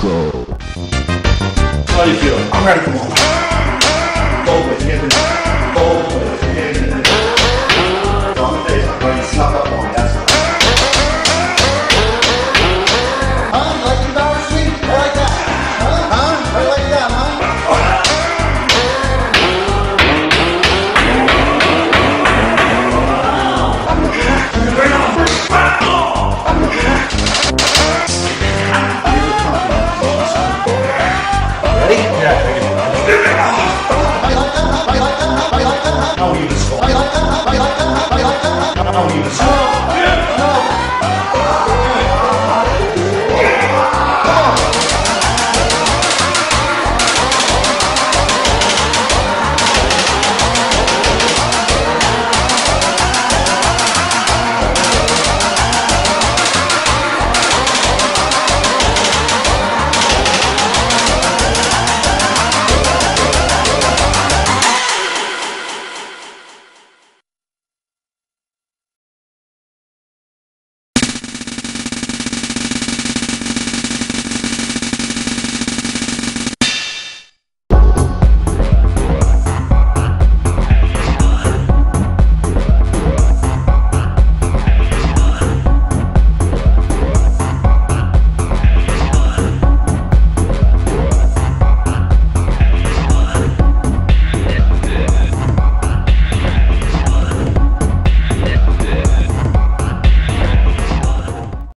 go. How do you feel? I'm ready for more. liberar.